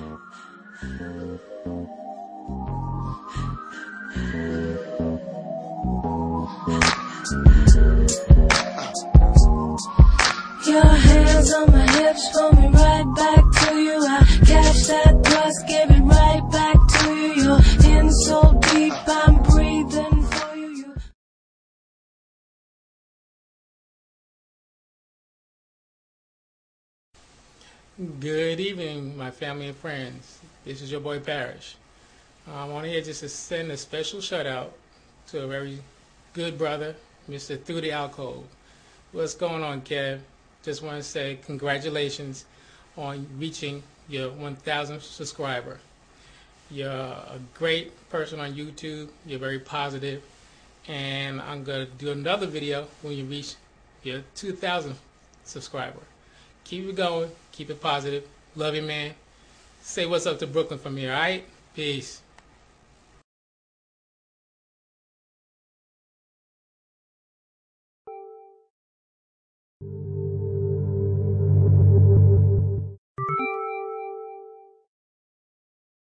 Your hands on my Good evening, my family and friends. This is your boy Parrish. I'm on here just to send a special shout out to a very good brother, Mr. Through the Alcove. What's going on, Kev? Just want to say congratulations on reaching your 1,000th subscriber. You're a great person on YouTube. You're very positive, and I'm gonna do another video when you reach your 2,000th subscriber. Keep it going. Keep it positive. Love you, man. Say what's up to Brooklyn from here, alright? Peace.